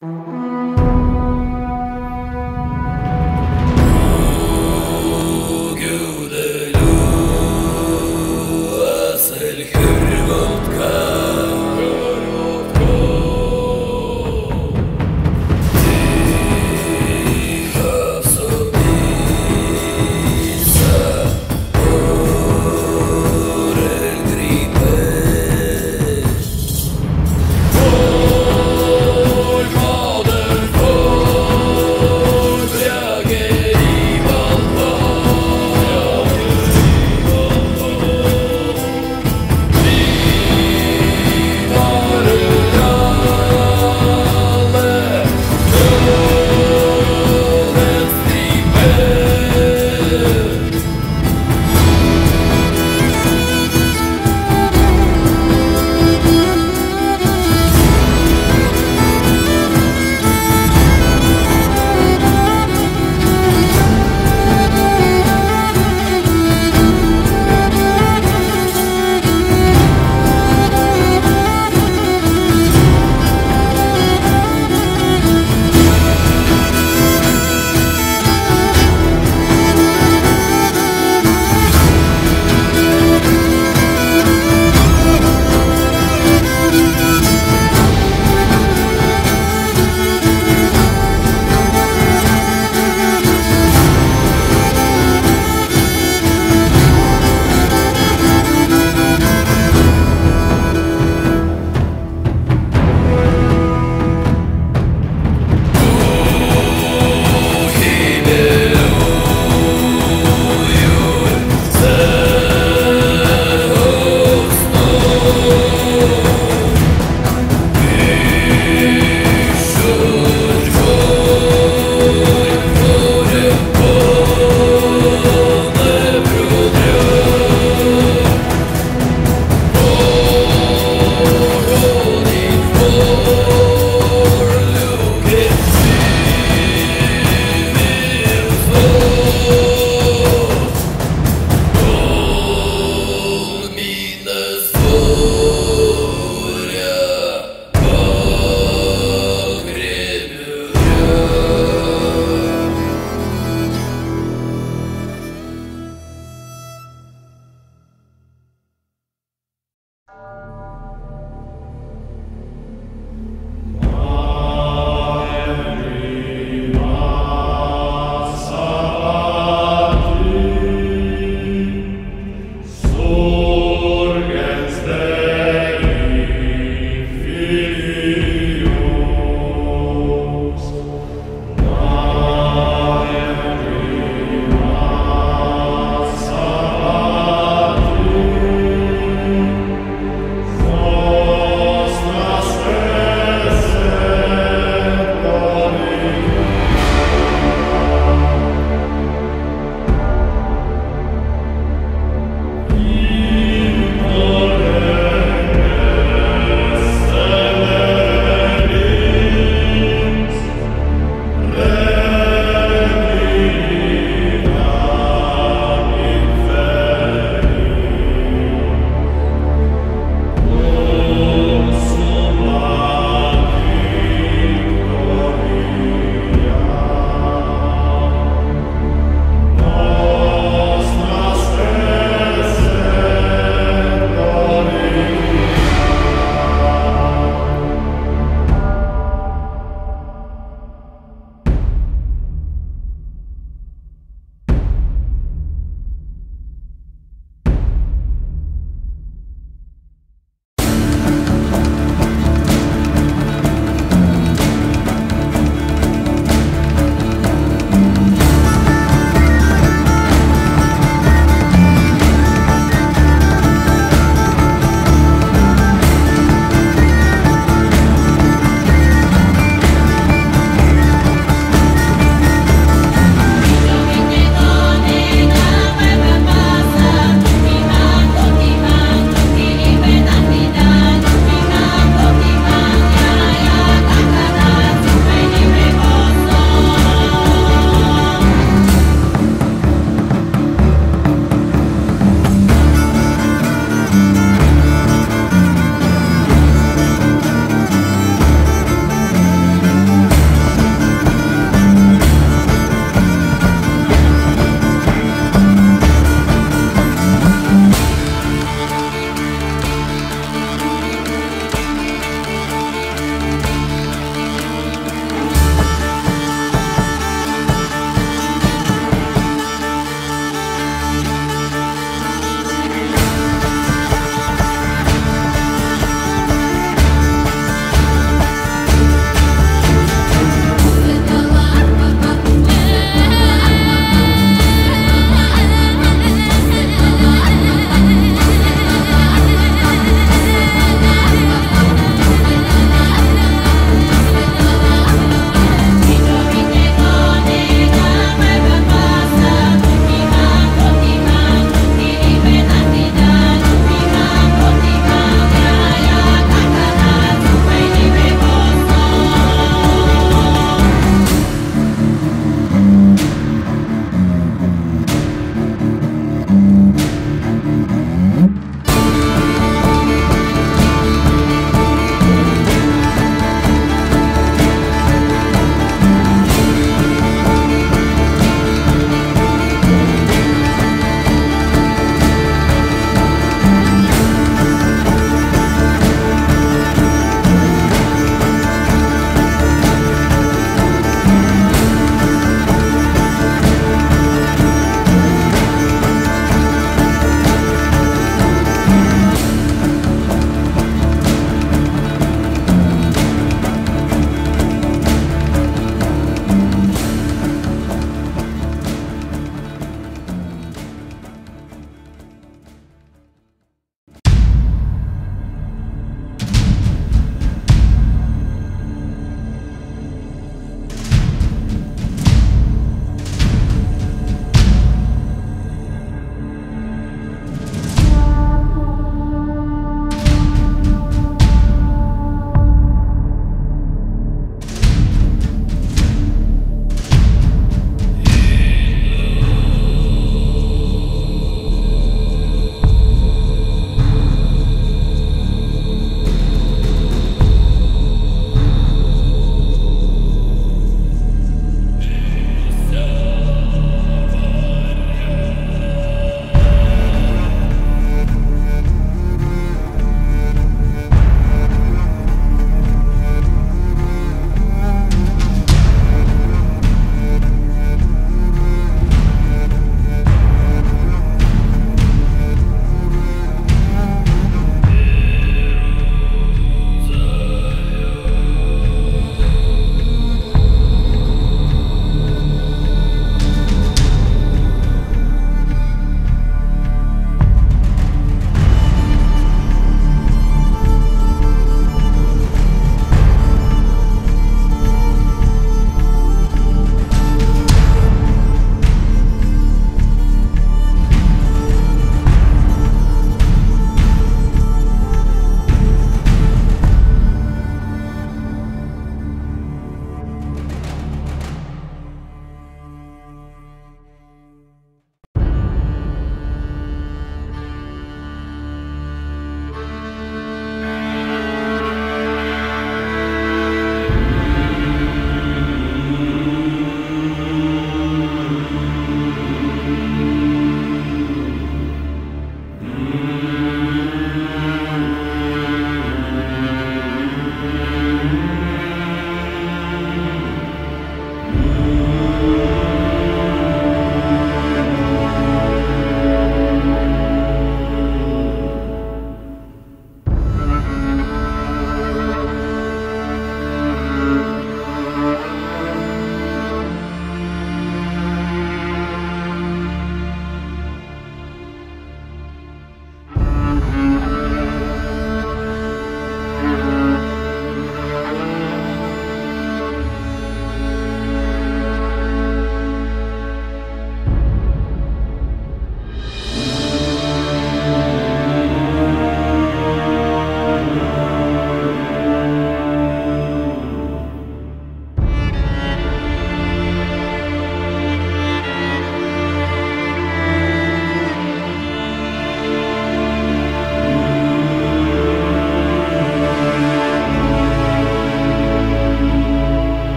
Voy,